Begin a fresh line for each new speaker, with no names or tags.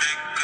pick.